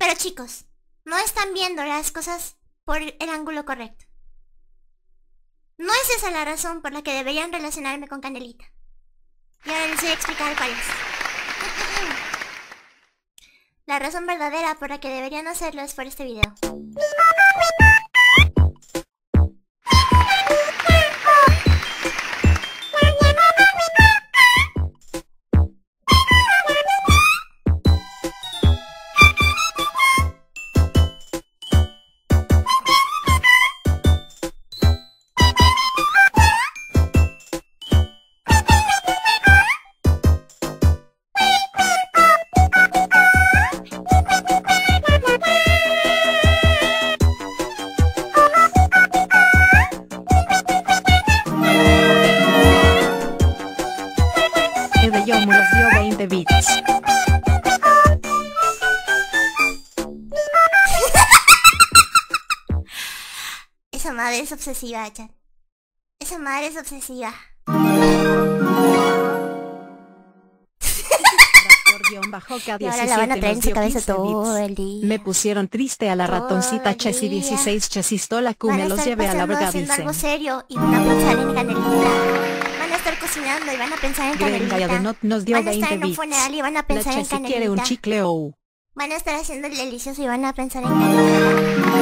Pero chicos, no están viendo las cosas por el ángulo correcto. No es esa la razón por la que deberían relacionarme con Candelita. Y ahora les voy a explicar cuál es. La razón verdadera por la que deberían hacerlo es por este video. De Yomu nos dio 20 bits. Esa madre es obsesiva, chat. Esa madre es obsesiva. Bajo Y ahora la van a K17 traer en su cabeza 15 todo el día. Me pusieron triste a la ratoncita Chessy día. 16 Chessistola Q me los lleve a la verga haciendo algo dicen. serio y van a pensar en canelita. Cocinando y van a pensar en canelita. de Not nos dio van a estar 20 en un funeral y van a pensar en canelita. quiere un chicle o Van a estar haciendo el delicioso y van a pensar en canelita.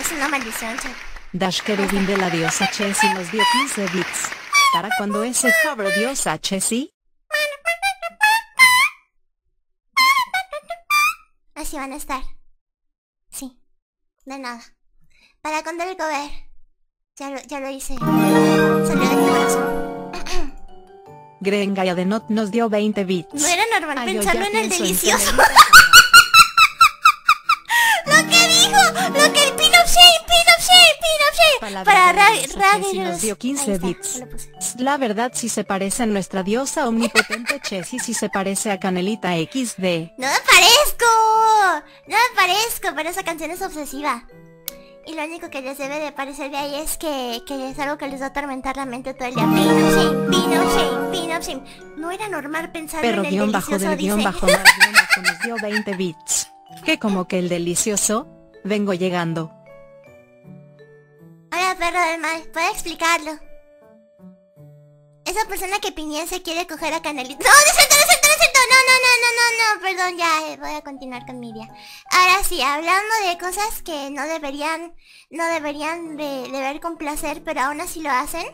Es una maldición, chat. Dash Kerubin de la diosa Chessy nos dio 15 bits. ¿Para cuando ese cover diosa Chessy? Así van a estar. Sí. De nada. Para cuando el cover. Ya lo, ya lo hice. Salió de mi corazón. Grenga de Not nos dio 20 bits. No era normal Ay, pensarlo en el delicioso. ¡Lo que dijo! ¡Lo que el pin of shame! ¡Pin of shame! ¡Pin of shame! Palabra Para de Ra la diosa Chessy Ragnarus. nos dio 15 Ahí está, bits. La verdad si se parece a nuestra diosa omnipotente Chessy si se parece a Canelita XD. ¡No me parezco! ¡No me parezco! Pero esa canción es obsesiva. Y lo único que les debe de parecer de ahí es que, que es algo que les va a atormentar la mente todo el día. Pin of shame, pin of shame, pin. No era normal pensar Perro en el guion bajo delicioso, del guion dice. bajo del guion bajo nos dio 20 bits. Que como que el delicioso, vengo llegando. Hola perro del mal, ¿puedo explicarlo? Esa persona que piñé se quiere coger a Canelita. No, no no. No, no, no, perdón, ya, eh, voy a continuar con mi día. Ahora sí, hablando de cosas que no deberían, no deberían de, de ver con placer, pero aún así lo hacen.